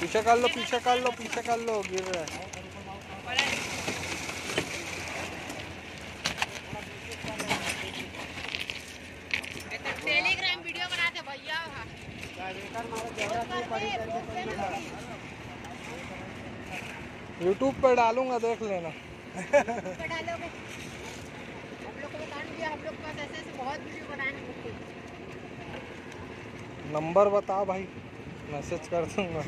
पीछे कर लो पीछे कर लो पीछे कर लो गिर रहा है। टेलीग्राम वीडियो बनाते भैया। यूट्यूब पर डालूँगा देख लेना। पे डालोगे? हम लोग को बता दिया हम लोग के पास ऐसे ऐसे बहुत वीडियो बनाएँगे नंबर बता भाई। मेसेज कर दूंगा